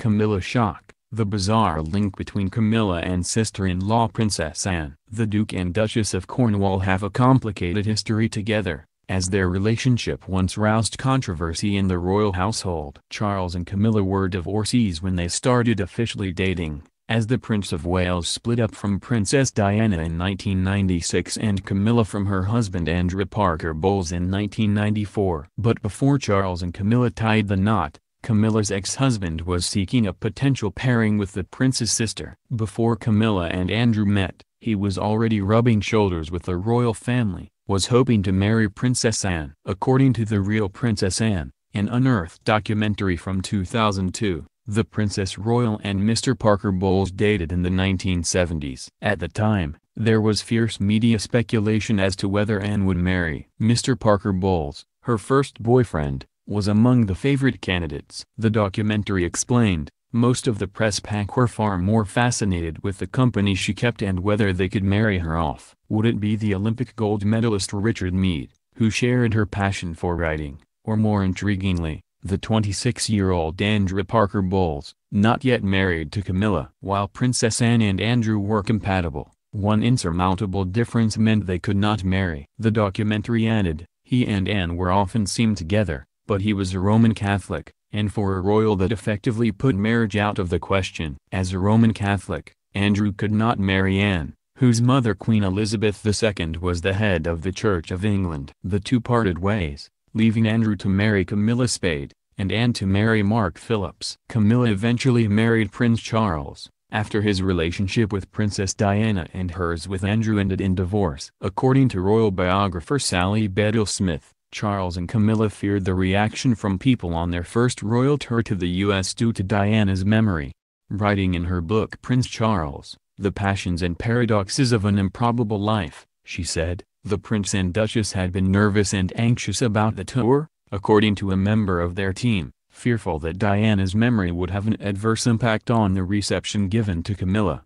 Camilla Shock, the bizarre link between Camilla and sister-in-law Princess Anne. The Duke and Duchess of Cornwall have a complicated history together, as their relationship once roused controversy in the royal household. Charles and Camilla were divorcees when they started officially dating, as the Prince of Wales split up from Princess Diana in 1996 and Camilla from her husband Andrew Parker Bowles in 1994. But before Charles and Camilla tied the knot, Camilla's ex-husband was seeking a potential pairing with the prince's sister. Before Camilla and Andrew met, he was already rubbing shoulders with the royal family, was hoping to marry Princess Anne. According to The Real Princess Anne, an unearthed documentary from 2002, the Princess Royal and Mr. Parker Bowles dated in the 1970s. At the time, there was fierce media speculation as to whether Anne would marry. Mr. Parker Bowles, her first boyfriend, was among the favorite candidates. The documentary explained, most of the press pack were far more fascinated with the company she kept and whether they could marry her off. Would it be the Olympic gold medalist Richard Meade, who shared her passion for writing, or more intriguingly, the 26-year-old Andrew Parker Bowles, not yet married to Camilla? While Princess Anne and Andrew were compatible, one insurmountable difference meant they could not marry. The documentary added, he and Anne were often seen together, but he was a Roman Catholic, and for a royal that effectively put marriage out of the question. As a Roman Catholic, Andrew could not marry Anne, whose mother Queen Elizabeth II was the head of the Church of England. The two parted ways, leaving Andrew to marry Camilla Spade, and Anne to marry Mark Phillips. Camilla eventually married Prince Charles, after his relationship with Princess Diana and hers with Andrew ended in divorce. According to royal biographer Sally Bedell Smith, Charles and Camilla feared the reaction from people on their first royal tour to the U.S. due to Diana's memory. Writing in her book Prince Charles, The Passions and Paradoxes of an Improbable Life, she said, the prince and duchess had been nervous and anxious about the tour, according to a member of their team, fearful that Diana's memory would have an adverse impact on the reception given to Camilla.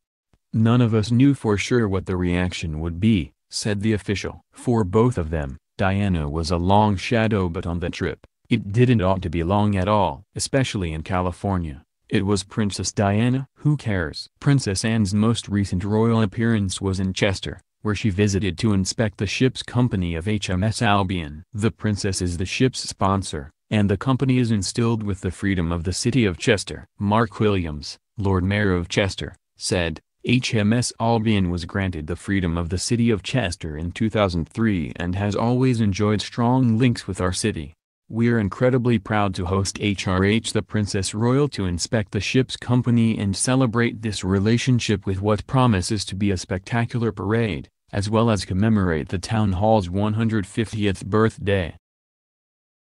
None of us knew for sure what the reaction would be, said the official. For both of them, Diana was a long shadow but on the trip, it didn't ought to be long at all. Especially in California, it was Princess Diana. Who cares? Princess Anne's most recent royal appearance was in Chester, where she visited to inspect the ship's company of HMS Albion. The princess is the ship's sponsor, and the company is instilled with the freedom of the city of Chester. Mark Williams, Lord Mayor of Chester, said, HMS Albion was granted the freedom of the city of Chester in 2003 and has always enjoyed strong links with our city. We're incredibly proud to host HRH the Princess Royal to inspect the ship's company and celebrate this relationship with what promises to be a spectacular parade, as well as commemorate the town hall's 150th birthday.